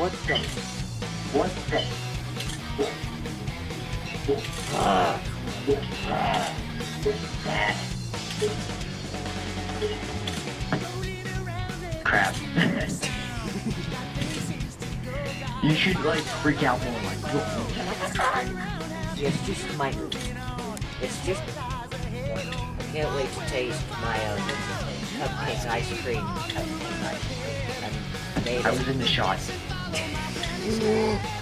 What the? What the? Crap. you should like freak out more like It's just my. It's just. I can't wait to taste my um, cupcake ice cream. Cupcake ice cream. I was in the shot. Oh.